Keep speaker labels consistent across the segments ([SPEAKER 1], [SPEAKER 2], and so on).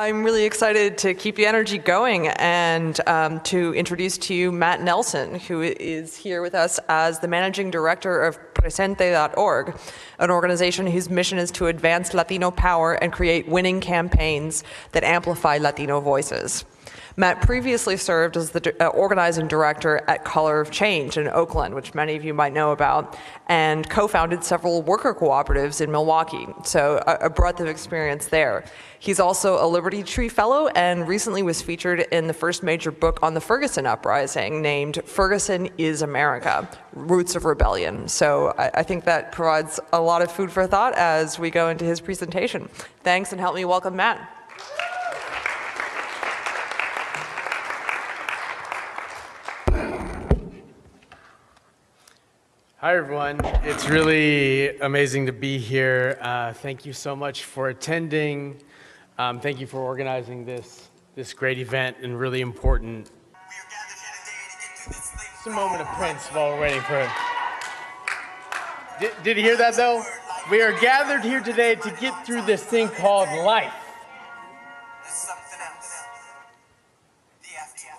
[SPEAKER 1] I'm really excited to keep the energy going and um, to introduce to you Matt Nelson, who is here with us as the managing director of Presente.org, an organization whose mission is to advance Latino power and create winning campaigns that amplify Latino voices. Matt previously served as the uh, organizing director at Color of Change in Oakland, which many of you might know about, and co-founded several worker cooperatives in Milwaukee, so a, a breadth of experience there. He's also a Liberty Tree Fellow and recently was featured in the first major book on the Ferguson Uprising named Ferguson is America, Roots of Rebellion. So I, I think that provides a lot of food for thought as we go into his presentation. Thanks and help me welcome Matt.
[SPEAKER 2] Hi, everyone. It's really amazing to be here. Uh, thank you so much for attending. Um, thank you for organizing this, this great event and really important. It's a moment of Prince while we're waiting for him. Did, did you hear that, though? We are gathered here today to get through this thing called life.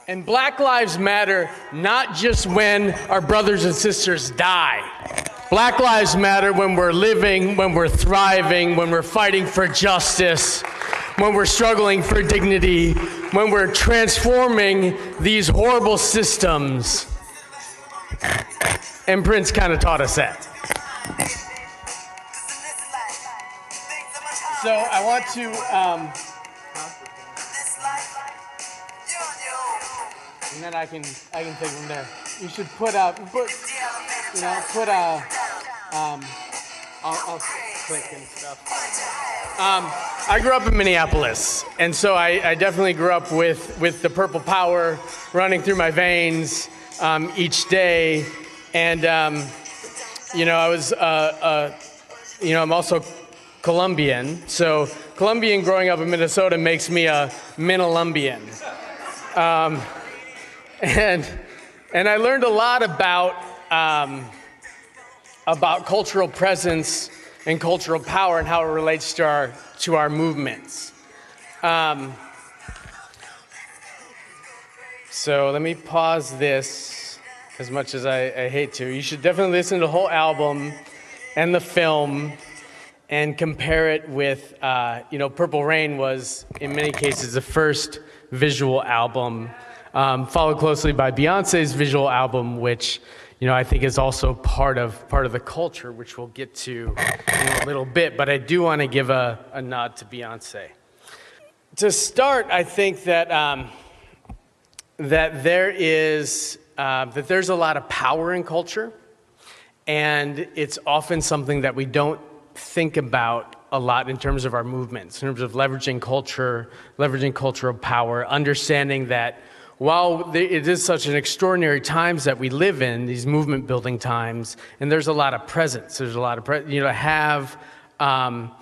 [SPEAKER 2] And Black Lives Matter not just when our brothers and sisters die. Black Lives Matter when we're living, when we're thriving, when we're fighting for justice, when we're struggling for dignity, when we're transforming these horrible systems. And Prince kind of taught us that. So I want to. Um, and then I can I can take from there. You should put a put you know put a um I'll, I'll click and stuff. Um, I grew up in Minneapolis, and so I, I, definitely grew up with with the purple power running through my veins um, each day, and um, you know I was uh, uh, you know I'm also Colombian, so Colombian growing up in Minnesota makes me a Minolumbian. Um, and and I learned a lot about um, about cultural presence and cultural power and how it relates to our to our movements. Um, so let me pause this as much as I, I hate to. You should definitely listen to the whole album and the film and compare it with, uh, you know, Purple Rain was in many cases the first visual album um, followed closely by Beyonce's visual album, which you know I think is also part of part of the culture, which we'll get to in a little bit. But I do want to give a, a nod to Beyonce. To start, I think that um, that there is uh, that there's a lot of power in culture, and it's often something that we don't think about a lot in terms of our movements, in terms of leveraging culture, leveraging cultural power, understanding that while it is such an extraordinary times that we live in, these movement building times, and there's a lot of presence, there's a lot of, pre- you know, have um,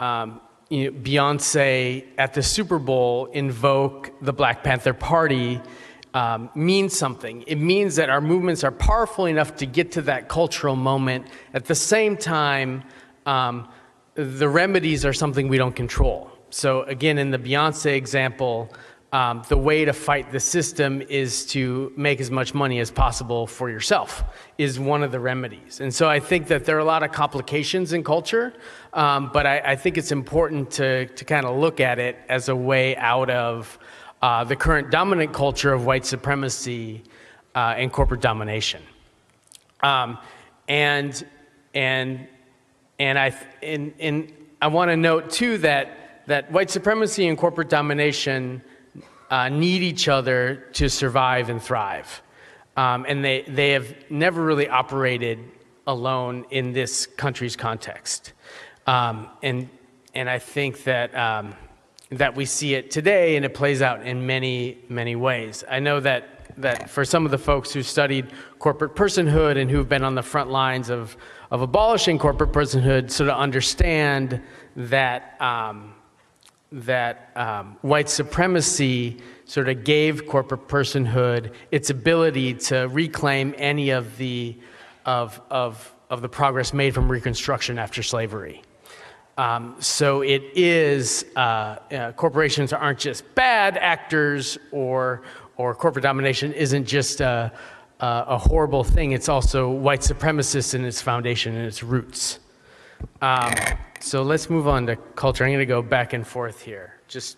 [SPEAKER 2] um, you know, Beyonce at the Super Bowl invoke the Black Panther Party um, means something. It means that our movements are powerful enough to get to that cultural moment. At the same time, um, the remedies are something we don't control. So, again, in the Beyonce example, um, the way to fight the system is to make as much money as possible for yourself is one of the remedies and so i think that there are a lot of complications in culture um, but I, I, think it's important to, to kind of look at it as a way out of uh, the current dominant culture of white supremacy uh, and corporate domination um, and and and i and, and i want to note too that that white supremacy and corporate domination uh, need each other to survive and thrive. Um, and they, they have never really operated alone in this country's context. Um, and, and I think that, um, that we see it today and it plays out in many, many ways. I know that, that for some of the folks who studied corporate personhood and who've been on the front lines of, of abolishing corporate personhood sort of understand that um, that um, white supremacy sort of gave corporate personhood its ability to reclaim any of the of, of, of the progress made from Reconstruction after slavery. Um, so it is, uh, uh, corporations aren't just bad actors or, or corporate domination isn't just a, a, a horrible thing. It's also white supremacist in its foundation and its roots. Um, so let's move on to culture. I'm going to go back and forth here. Just,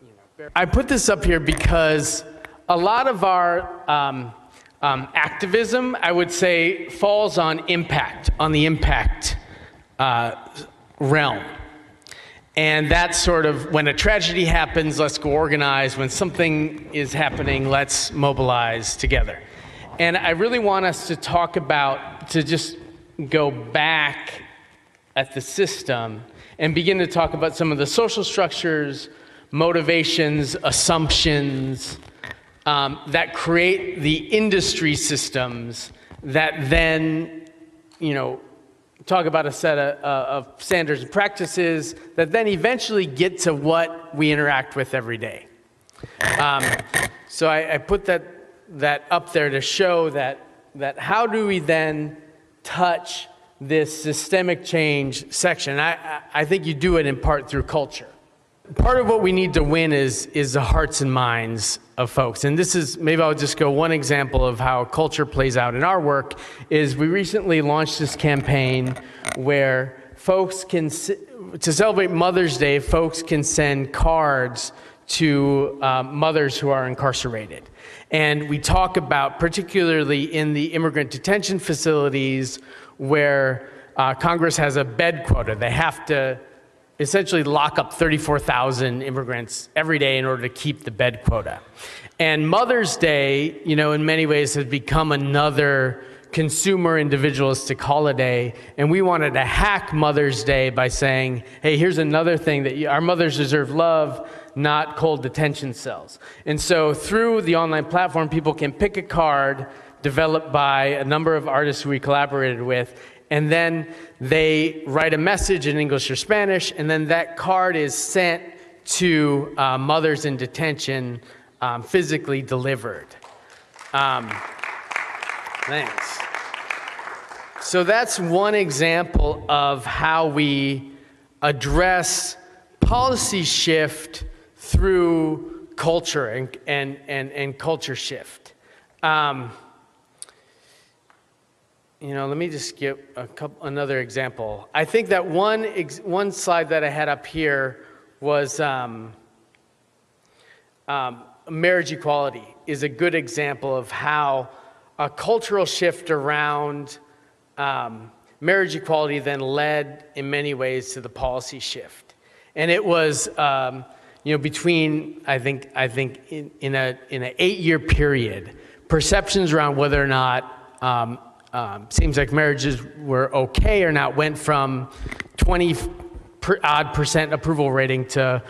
[SPEAKER 2] you know, I put this up here because a lot of our um, um, activism, I would say, falls on impact, on the impact uh, realm. And that's sort of when a tragedy happens, let's go organize. When something is happening, let's mobilize together. And I really want us to talk about, to just go back at the system and begin to talk about some of the social structures, motivations, assumptions um, that create the industry systems that then, you know, talk about a set of, uh, of standards and practices that then eventually get to what we interact with every day. Um, so I, I put that, that up there to show that, that how do we then touch this systemic change section? I, I I think you do it in part through culture. Part of what we need to win is, is the hearts and minds of folks. And this is, maybe I'll just go one example of how culture plays out in our work is we recently launched this campaign where folks can, to celebrate Mother's Day, folks can send cards to um, mothers who are incarcerated. And we talk about, particularly in the immigrant detention facilities, where uh, Congress has a bed quota. They have to essentially lock up 34,000 immigrants every day in order to keep the bed quota. And Mother's Day, you know, in many ways has become another consumer individualistic holiday. And we wanted to hack Mother's Day by saying, hey, here's another thing that you, our mothers deserve love, not cold detention cells. And so through the online platform, people can pick a card developed by a number of artists who we collaborated with and then they write a message in English or Spanish, and then that card is sent to uh, mothers in detention, um, physically delivered. Um, thanks. So that's one example of how we address policy shift through culture and, and, and, and culture shift. Um, you know, let me just give a couple, another example. I think that one, ex, one slide that I had up here was um, um, marriage equality is a good example of how a cultural shift around um, marriage equality then led in many ways to the policy shift. And it was, um, you know, between, I think, I think in, in a, in an eight year period, perceptions around whether or not um, same sex marriages were okay or not went from 20 per odd percent approval rating to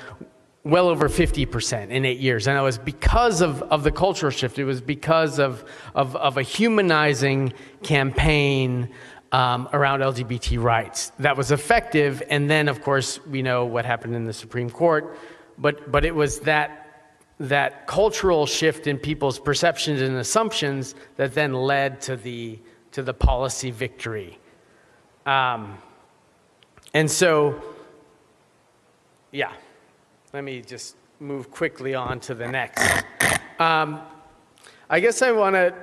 [SPEAKER 2] well over 50% in eight years. And it was because of, of the cultural shift. It was because of, of, of a humanizing campaign um, around LGBT rights that was effective. And then, of course, we know what happened in the Supreme Court. But, but it was that, that cultural shift in people's perceptions and assumptions that then led to the, to the policy victory. Um, and so, yeah, let me just move quickly on to the next. Um, I guess I want to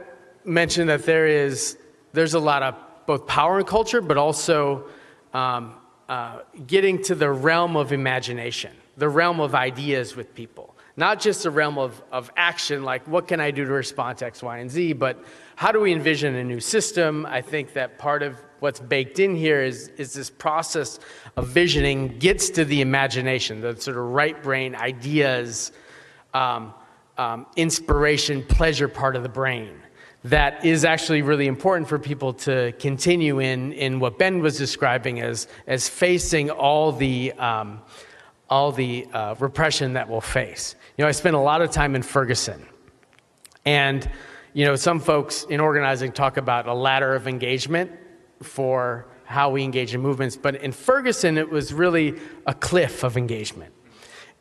[SPEAKER 2] mention that there is there's a lot of both power and culture, but also um, uh, getting to the realm of imagination, the realm of ideas with people. Not just the realm of, of action, like what can I do to respond to X, Y, and Z, but how do we envision a new system? I think that part of what's baked in here is, is this process of visioning gets to the imagination, the sort of right brain ideas, um, um, inspiration, pleasure part of the brain that is actually really important for people to continue in, in what Ben was describing as, as facing all the, um, all the uh, repression that we'll face. You know, I spent a lot of time in Ferguson. And, you know, some folks in organizing talk about a ladder of engagement for how we engage in movements. But in Ferguson, it was really a cliff of engagement.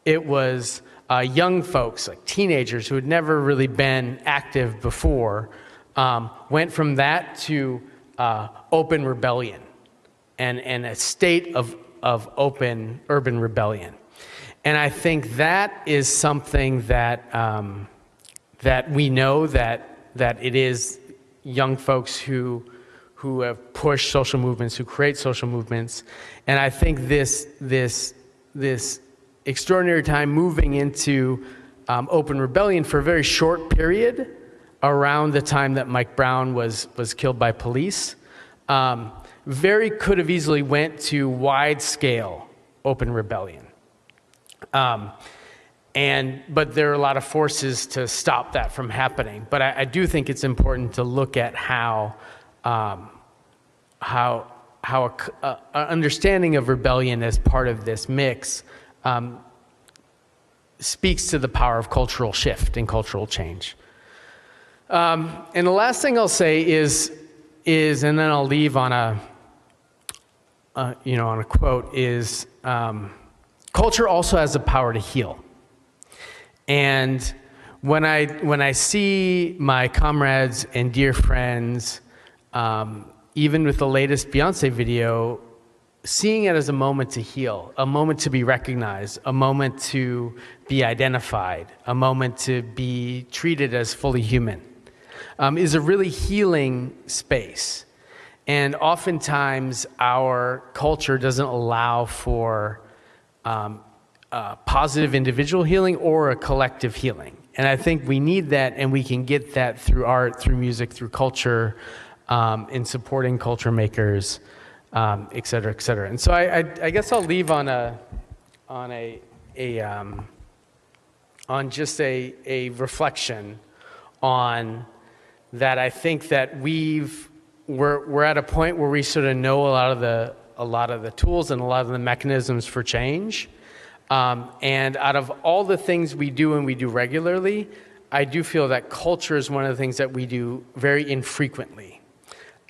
[SPEAKER 2] It was uh, young folks, like teenagers who had never really been active before, um, went from that to uh, open rebellion and, and a state of of open urban rebellion. And I think that is something that, um, that we know that, that it is young folks who, who have pushed social movements, who create social movements. And I think this, this, this extraordinary time moving into um, open rebellion for a very short period around the time that Mike Brown was, was killed by police um, very could have easily went to wide scale open rebellion. Um, and, but there are a lot of forces to stop that from happening. But I, I do think it's important to look at how, um, how, how a, understanding of rebellion as part of this mix um, speaks to the power of cultural shift and cultural change. Um, and the last thing I'll say is, is, and then I'll leave on a, uh, you know, on a quote is, um, culture also has the power to heal. And when I, when I see my comrades and dear friends, um, even with the latest Beyonce video, seeing it as a moment to heal, a moment to be recognized, a moment to be identified, a moment to be treated as fully human, um, is a really healing space. And oftentimes, our culture doesn't allow for um, uh, positive individual healing or a collective healing. And I think we need that, and we can get that through art, through music, through culture, um, in supporting culture makers, um, et cetera, et cetera. And so I, I, I guess I'll leave on a, on a, a um, on just a, a reflection on that I think that we've we're, we're at a point where we sort of know a lot of the a lot of the tools and a lot of the mechanisms for change. Um, and out of all the things we do and we do regularly, I do feel that culture is one of the things that we do very infrequently.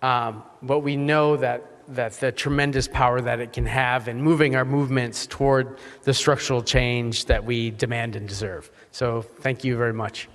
[SPEAKER 2] Um, but we know that that the tremendous power that it can have in moving our movements toward the structural change that we demand and deserve. So thank you very much.